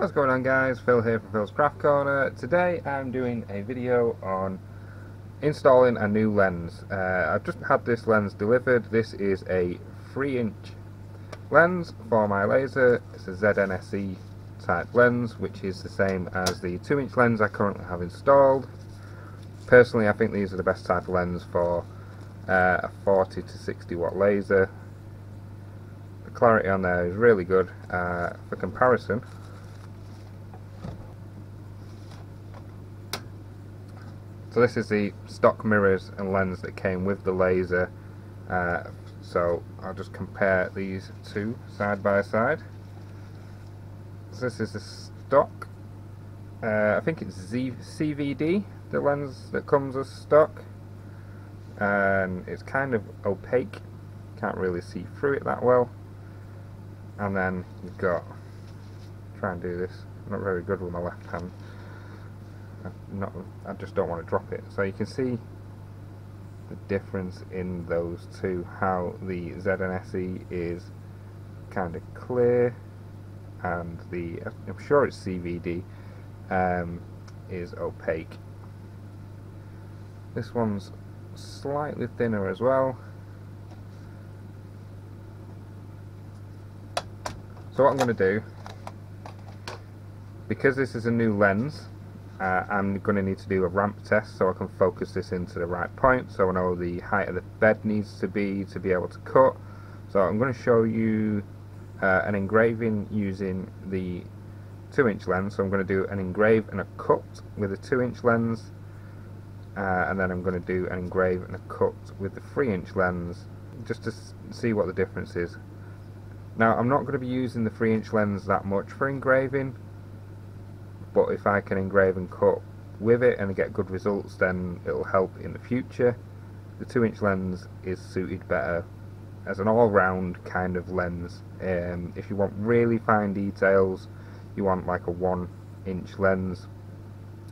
What's going on guys, Phil here from Phil's Craft Corner. Today I'm doing a video on installing a new lens. Uh, I've just had this lens delivered. This is a 3 inch lens for my laser. It's a ZNSE type lens which is the same as the 2 inch lens I currently have installed. Personally I think these are the best type of lens for uh, a 40 to 60 watt laser. The clarity on there is really good. Uh, for comparison So this is the stock mirrors and lens that came with the laser. Uh, so I'll just compare these two side by side. So this is the stock. Uh, I think it's Z CVD, the lens that comes as stock. And it's kind of opaque. Can't really see through it that well. And then you've got, try and do this, I'm not very good with my left hand not, I just don't want to drop it. So you can see the difference in those two, how the ZNSE is kind of clear and the, I'm sure it's CVD, um, is opaque. This one's slightly thinner as well. So what I'm going to do, because this is a new lens, uh, I'm going to need to do a ramp test so I can focus this into the right point so I know the height of the bed needs to be to be able to cut. So I'm going to show you uh, an engraving using the 2 inch lens. So I'm going to do an engrave and a cut with a 2 inch lens uh, and then I'm going to do an engrave and a cut with the 3 inch lens just to see what the difference is. Now I'm not going to be using the 3 inch lens that much for engraving but if I can engrave and cut with it and get good results then it'll help in the future. The 2 inch lens is suited better as an all-round kind of lens. Um, if you want really fine details you want like a 1 inch lens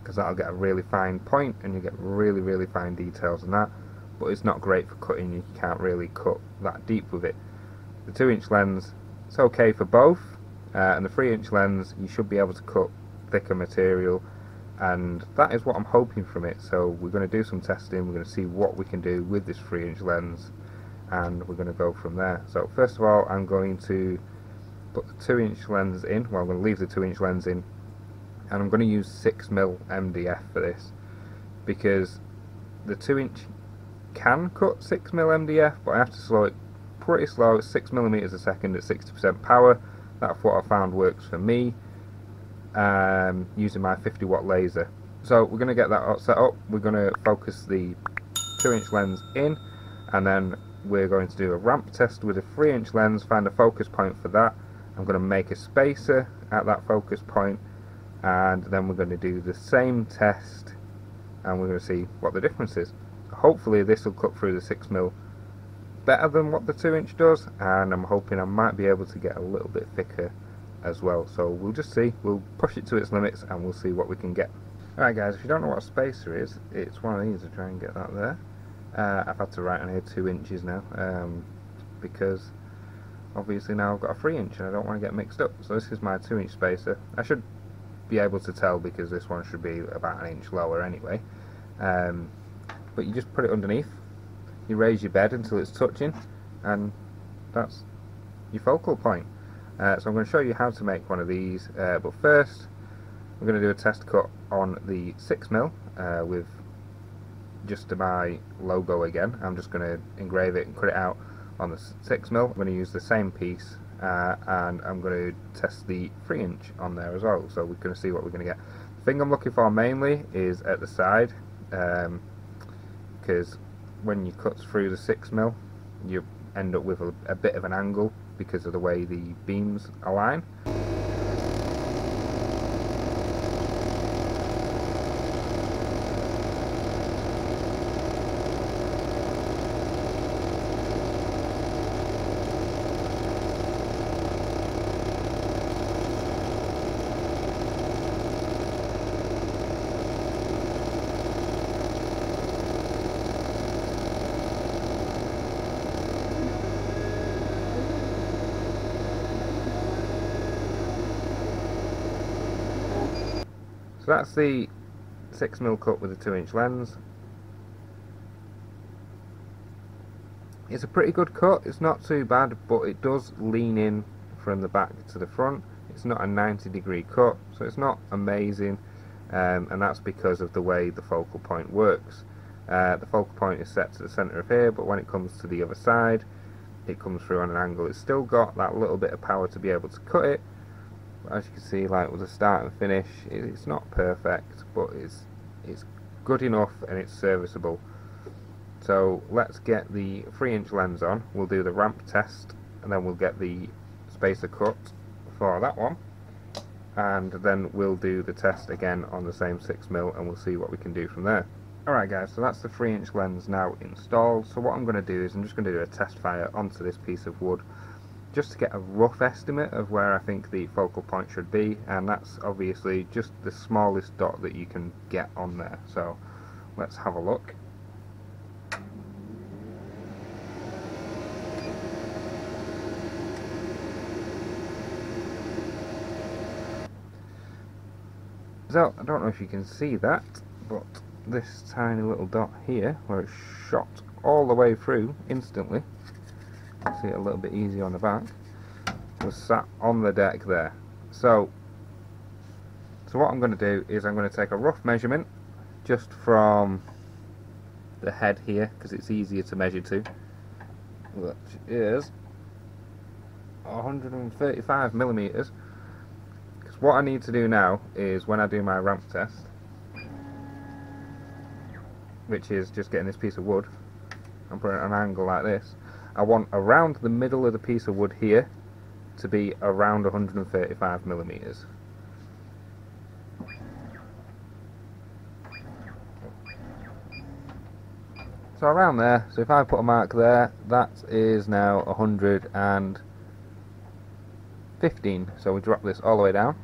because that'll get a really fine point and you get really really fine details on that. But it's not great for cutting you can't really cut that deep with it. The 2 inch lens it's okay for both uh, and the 3 inch lens you should be able to cut thicker material and that is what I'm hoping from it. So we're going to do some testing we're going to see what we can do with this 3 inch lens and we're going to go from there. So first of all I'm going to put the 2 inch lens in well I'm going to leave the 2 inch lens in and I'm going to use 6mm MDF for this because the 2 inch can cut 6mm MDF but I have to slow it pretty slow at 6mm a second at 60% power. That's what I found works for me um, using my 50 watt laser. So we're going to get that set up, we're going to focus the 2 inch lens in and then we're going to do a ramp test with a 3 inch lens, find a focus point for that. I'm going to make a spacer at that focus point and then we're going to do the same test and we're going to see what the difference is. hopefully this will cut through the 6mm better than what the 2 inch does and I'm hoping I might be able to get a little bit thicker as well. So we'll just see. We'll push it to its limits and we'll see what we can get. Alright guys if you don't know what a spacer is it's one of these. To try and get that there. Uh, I've had to write on here 2 inches now um, because obviously now I've got a 3 inch and I don't want to get mixed up. So this is my 2 inch spacer. I should be able to tell because this one should be about an inch lower anyway. Um, but you just put it underneath. You raise your bed until it's touching and that's your focal point uh, so I'm going to show you how to make one of these, uh, but first I'm going to do a test cut on the 6mm uh, with just my logo again. I'm just going to engrave it and cut it out on the 6mm. I'm going to use the same piece uh, and I'm going to test the 3 inch on there as well, so we're going to see what we're going to get. The thing I'm looking for mainly is at the side, because um, when you cut through the 6mm you end up with a, a bit of an angle because of the way the beams align. So that's the 6mm cut with a 2 inch lens. It's a pretty good cut, it's not too bad, but it does lean in from the back to the front. It's not a 90 degree cut, so it's not amazing, um, and that's because of the way the focal point works. Uh, the focal point is set to the centre of here, but when it comes to the other side, it comes through on an angle. It's still got that little bit of power to be able to cut it, as you can see, like with the start and finish, it's not perfect, but it's it's good enough and it's serviceable. So let's get the 3 inch lens on, we'll do the ramp test and then we'll get the spacer cut for that one and then we'll do the test again on the same 6mm and we'll see what we can do from there. Alright guys, so that's the 3 inch lens now installed, so what I'm going to do is I'm just going to do a test fire onto this piece of wood just to get a rough estimate of where I think the focal point should be and that's obviously just the smallest dot that you can get on there. So let's have a look. So, I don't know if you can see that, but this tiny little dot here, where it's shot all the way through instantly, see it a little bit easier on the back, was sat on the deck there. So, so what I'm going to do is I'm going to take a rough measurement just from the head here, because it's easier to measure to, which is 135 millimeters Because what I need to do now is when I do my ramp test, which is just getting this piece of wood and putting it at an angle like this, I want around the middle of the piece of wood here to be around 135 millimeters. So around there, so if I put a mark there, that is now 115. So we drop this all the way down.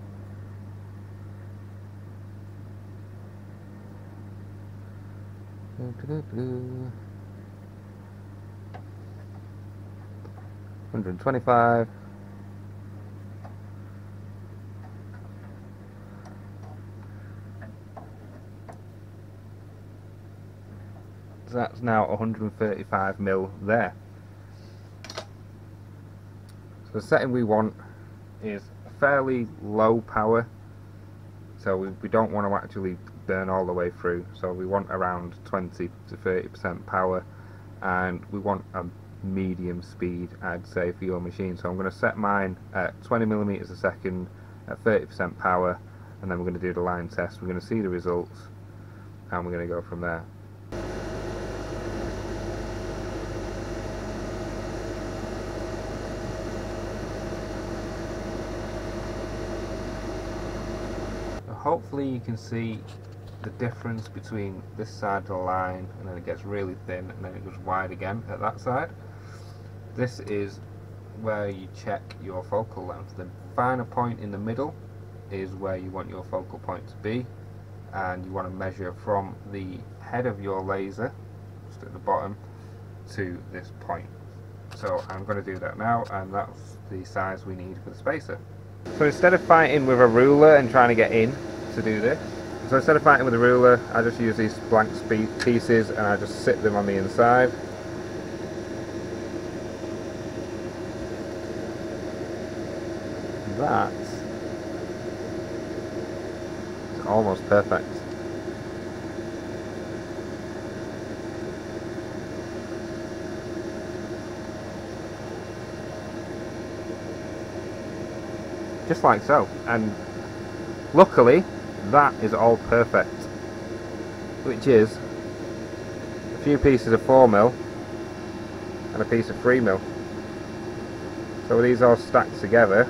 Do, do, do, 125. So that's now 135 mil there. So the setting we want is fairly low power so we, we don't want to actually burn all the way through so we want around 20 to 30 percent power and we want a medium speed I'd say for your machine. So I'm going to set mine at 20 millimeters a second at 30 percent power and then we're going to do the line test. We're going to see the results and we're going to go from there. Hopefully you can see the difference between this side of the line and then it gets really thin and then it goes wide again at that side. This is where you check your focal length. The finer point in the middle is where you want your focal point to be and you want to measure from the head of your laser just at the bottom to this point. So I'm going to do that now and that's the size we need for the spacer. So instead of fighting with a ruler and trying to get in, to do this. So instead of fighting with a ruler, I just use these blank pieces and I just sit them on the inside. That is almost perfect. Just like so. And luckily, that is all perfect which is a few pieces of 4 mil and a piece of 3 mil so with these all stacked together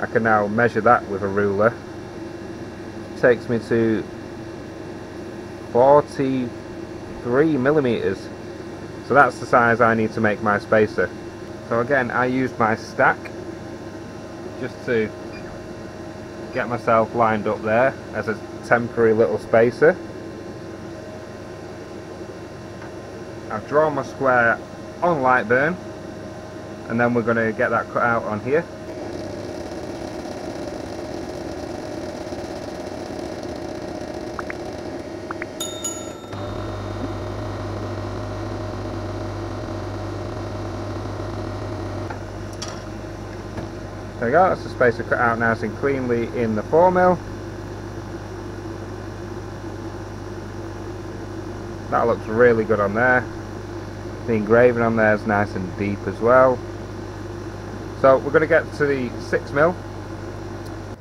I can now measure that with a ruler takes me to 43 millimeters so that's the size I need to make my spacer so again I used my stack just to get myself lined up there as a temporary little spacer. I've drawn my square on Lightburn and then we're going to get that cut out on here. We go, that's the spacer cut out nice and cleanly in the 4 mil. That looks really good on there. The engraving on there is nice and deep as well. So we're going to get to the 6 mil.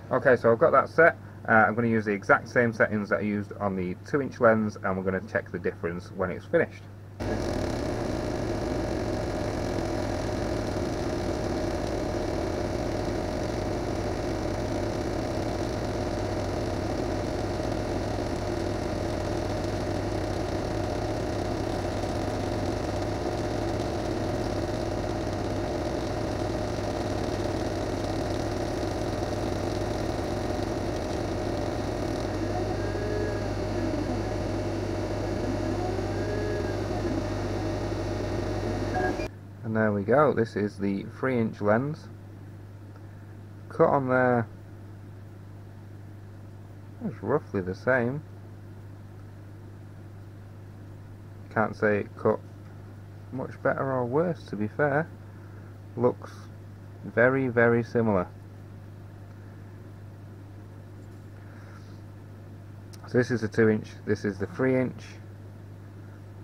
Okay, so I've got that set. Uh, I'm going to use the exact same settings that I used on the 2 inch lens and we're going to check the difference when it's finished. There we go. This is the 3 inch lens. Cut on there. It's roughly the same. Can't say it cut much better or worse to be fair. Looks very very similar. So this is the 2 inch this is the 3 inch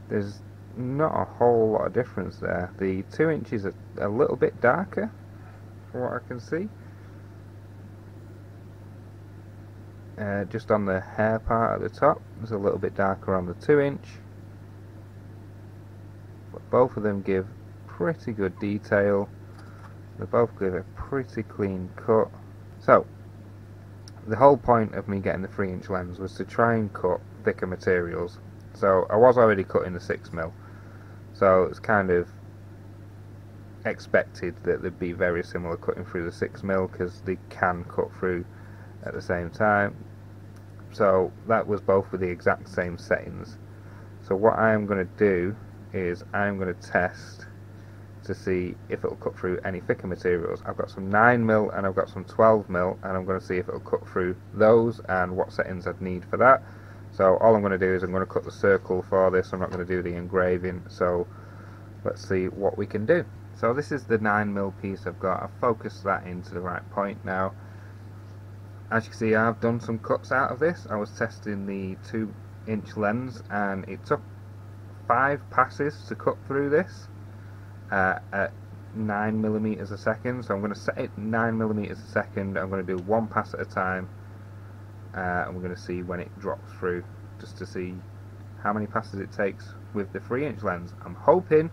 there's not a whole lot of difference there. The 2 inches are a little bit darker from what I can see. Uh, just on the hair part at the top, it's a little bit darker on the 2 inch. But both of them give pretty good detail. They both give a pretty clean cut. So, the whole point of me getting the 3 inch lens was to try and cut thicker materials. So I was already cutting the 6mm so it's kind of expected that they'd be very similar cutting through the 6mm because they can cut through at the same time. So that was both with the exact same settings. So what I'm going to do is I'm going to test to see if it'll cut through any thicker materials. I've got some 9mm and I've got some 12mm and I'm going to see if it'll cut through those and what settings I'd need for that. So all I'm going to do is I'm going to cut the circle for this, I'm not going to do the engraving, so let's see what we can do. So this is the 9mm piece. I've got, I've focused that into the right point now. As you can see I've done some cuts out of this, I was testing the 2 inch lens and it took 5 passes to cut through this uh, at 9 millimeters a second, so I'm going to set it 9 millimeters a second, I'm going to do one pass at a time uh, and we're going to see when it drops through just to see how many passes it takes with the 3 inch lens. I'm hoping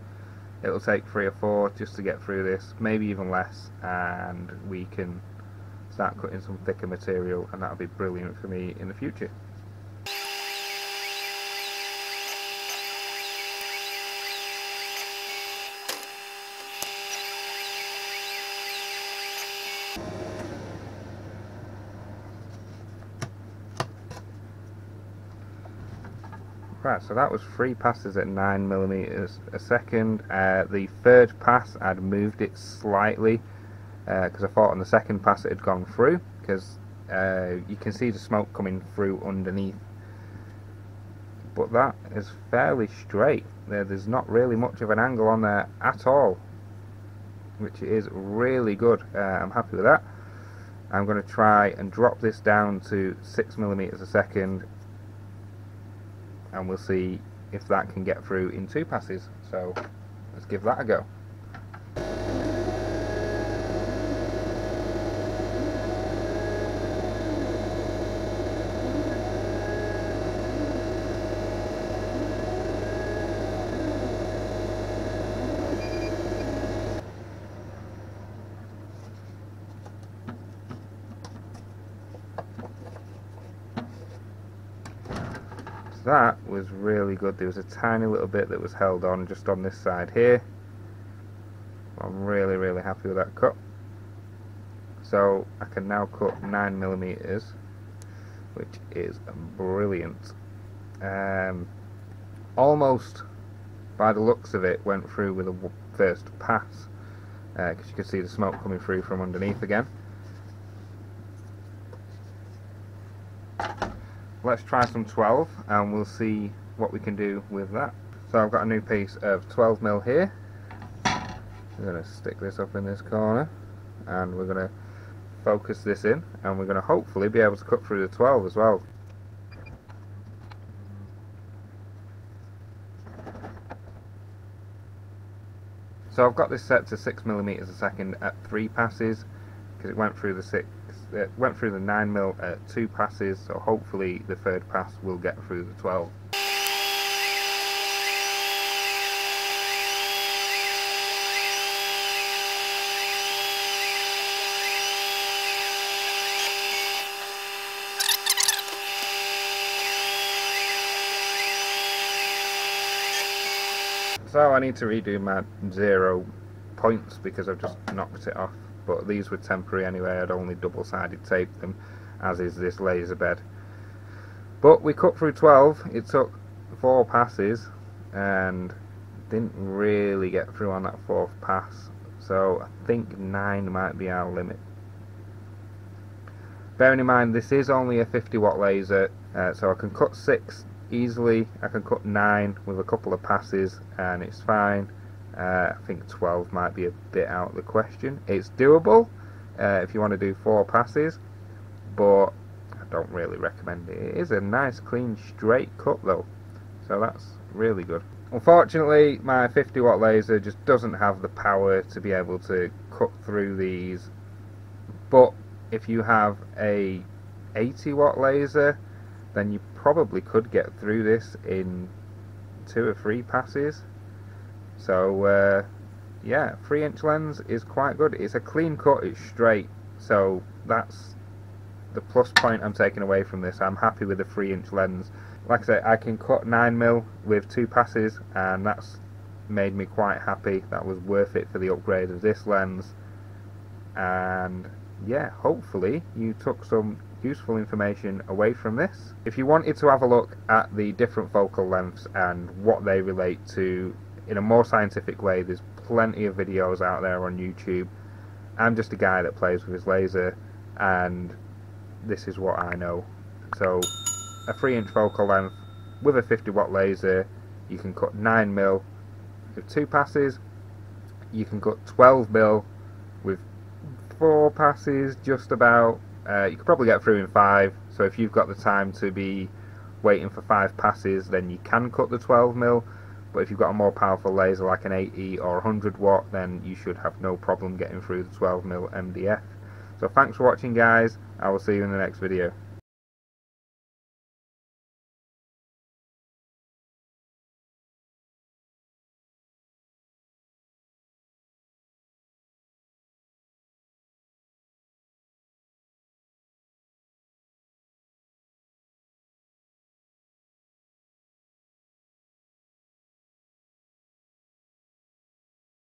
it'll take 3 or 4 just to get through this, maybe even less and we can start cutting some thicker material and that'll be brilliant for me in the future. So that was three passes at 9 millimeters a second. Uh, the third pass, I'd moved it slightly because uh, I thought on the second pass it had gone through because uh, you can see the smoke coming through underneath. But that is fairly straight. There, there's not really much of an angle on there at all, which is really good. Uh, I'm happy with that. I'm going to try and drop this down to 6 millimeters a second and we'll see if that can get through in two passes. So let's give that a go that was really good. There was a tiny little bit that was held on just on this side here. I'm really really happy with that cut. So I can now cut 9 millimeters which is brilliant. Um, almost by the looks of it went through with a first pass because uh, you can see the smoke coming through from underneath again let's try some 12 and we'll see what we can do with that. So I've got a new piece of 12 mil here. We're going to stick this up in this corner and we're going to focus this in and we're going to hopefully be able to cut through the 12 as well. So I've got this set to 6 millimeters a second at 3 passes because it went through the 6 it went through the 9 mil at 2 passes so hopefully the third pass will get through the 12. So I need to redo my zero points because I've just knocked it off. But these were temporary anyway, I'd only double-sided taped them, as is this laser bed. But we cut through 12, it took four passes, and didn't really get through on that fourth pass. So I think 9 might be our limit. Bearing in mind this is only a 50 watt laser, uh, so I can cut 6 easily. I can cut 9 with a couple of passes and it's fine. Uh, I think 12 might be a bit out of the question. It's doable uh, if you want to do 4 passes, but I don't really recommend it. It is a nice clean straight cut though, so that's really good. Unfortunately, my 50 watt laser just doesn't have the power to be able to cut through these, but if you have a 80 watt laser, then you probably could get through this in two or three passes. So uh, yeah, 3 inch lens is quite good. It's a clean cut, it's straight, so that's the plus point I'm taking away from this. I'm happy with the 3 inch lens. Like I say, I can cut 9mm with two passes and that's made me quite happy. That was worth it for the upgrade of this lens. And yeah, hopefully you took some useful information away from this. If you wanted to have a look at the different focal lengths and what they relate to in a more scientific way, there's plenty of videos out there on YouTube. I'm just a guy that plays with his laser and this is what I know. So a 3 inch focal length with a 50 watt laser you can cut 9 mil with two passes you can cut 12 mil with four passes just about uh, you could probably get through in five, so if you've got the time to be waiting for five passes, then you can cut the 12 mil. But if you've got a more powerful laser like an 80 or 100 watt, then you should have no problem getting through the 12 mil MDF. So thanks for watching, guys. I will see you in the next video.